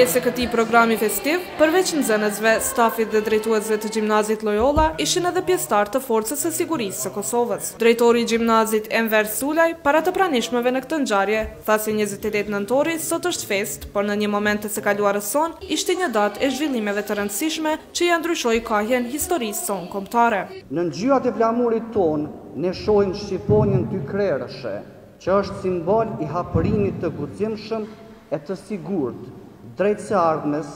Pjesë e këtij programi festiv, përveç nxënësve, stafit dhe drejtuesve të Gjimnazit Loyola, ishin edhe pjesëtarë të Forcës së Sigurisë së Kosovës. Drejtori i Gjimnazit, Enver Sulaj, para të pranishmëve në këtë ngjarje, tha se njëzet e tetë nëntori sot është festë, por në një moment të së kaluarës sonë, ishte një datë e zhvillimeve të rëndësishme që ia ndryshoi kahjen historisë sonë kombëtare. Nën ngjyrat e flamurit tonë, Ne shohim shqiponjën dykrerëshe, që është simbol i hapërimit të guximshëm e të sigurt drejt së ardhmes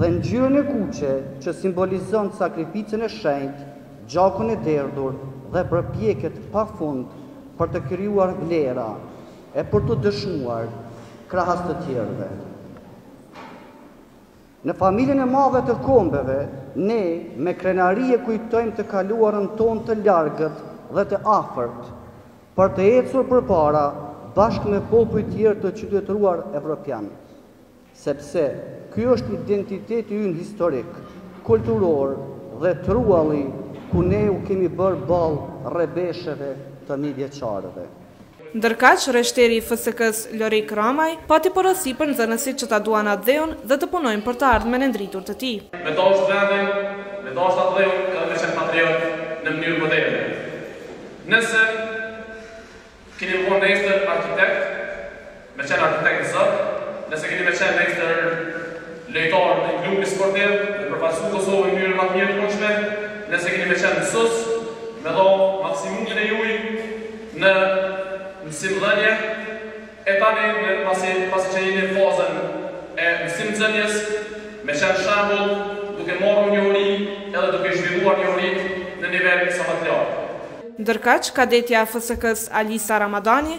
dhe ngjyrën e kuqe që simbolizon sakrificën e shenjtë, gjakun e derdhur dhe përpjekjet pa fund për të krijuar vlera e për t'u dëshmuar krahas të tjerëve. Në familjen e madhe të kombeve, ne me krenari e kujtojmë të kaluarën tonë të largët dhe të afërt, për të ecur përpara bashkë me popujt tjerë të qytetëruar evropian. Sepse ky është identiteti ynë historik, kulturor dhe trualli ku ne u kemi bërë ballë rrebesheve të mijëvjeçarëve. Ndërkaq, rreshteri i FSK-së, Lorik Ramaj, pati porosi për nxënësit që ta duan atdheun dhe të punojnë për të ardhmen e ndritur të tij. Me dashtë vendin, me dashtë atdheun edhe me qenë patriot në mënyrë moderne. Nëse keni me qenë nesër arkitekt, Me qenë arkitekt i zoti, nëse keni me qenë nesër lojtar të një klubi sportiv, me përfaqësu Kosovën në mënyrën ma të mirë të mundshme, nëse keni me qenë mësus, me dhanë maksimumin e juej në mësimdhënie, e tani me pasi pasi që jeni në fazën e mësimnxënies, me qenë shembull, duke marrë njohuri edhe duke i zhvilluar njohuritë në nivel sa më të lartë. Ndërkaq, kadetja e FSK-së Alisa Ramadani,